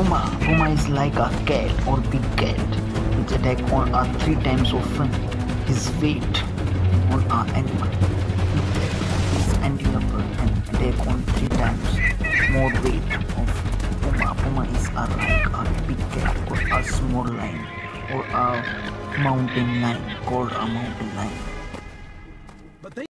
Puma. Puma is like a cat or big cat Its attack on a three times often his weight on an animal. He's ending up an attack on three times more weight of Puma. Puma is a, like a big cat or a small lion or a mountain lion called a mountain lion.